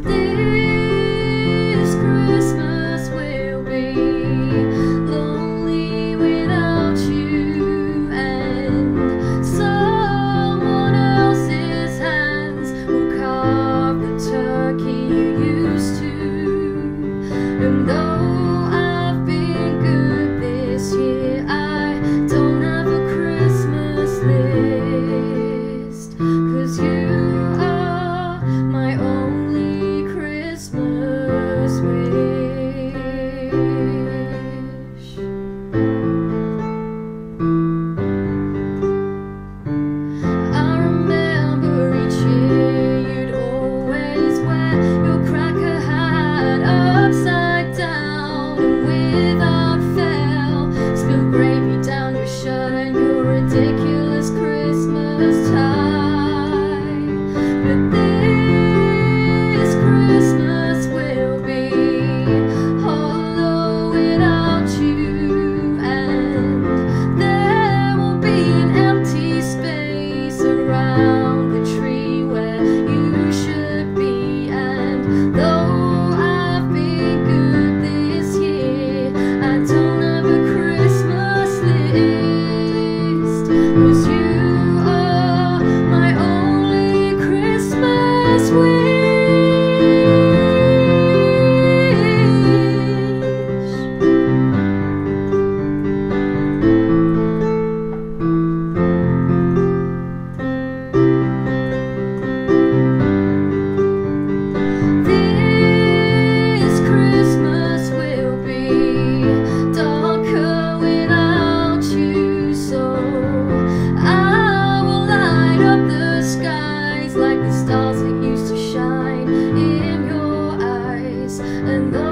the. sweet. the